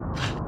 you